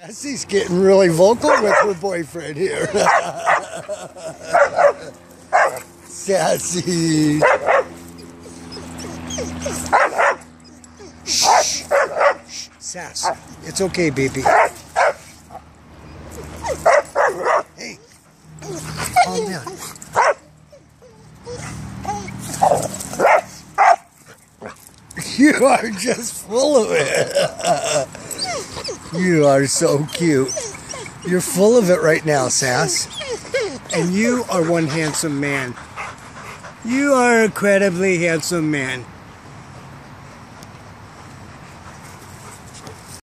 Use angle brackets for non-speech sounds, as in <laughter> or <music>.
Sassy's getting really vocal with her boyfriend here. Sassy. Shh. Shh. Sass. It's okay, baby. Hey. Calm down. You are just full of it. <laughs> You are so cute. You're full of it right now, Sass. And you are one handsome man. You are incredibly handsome man.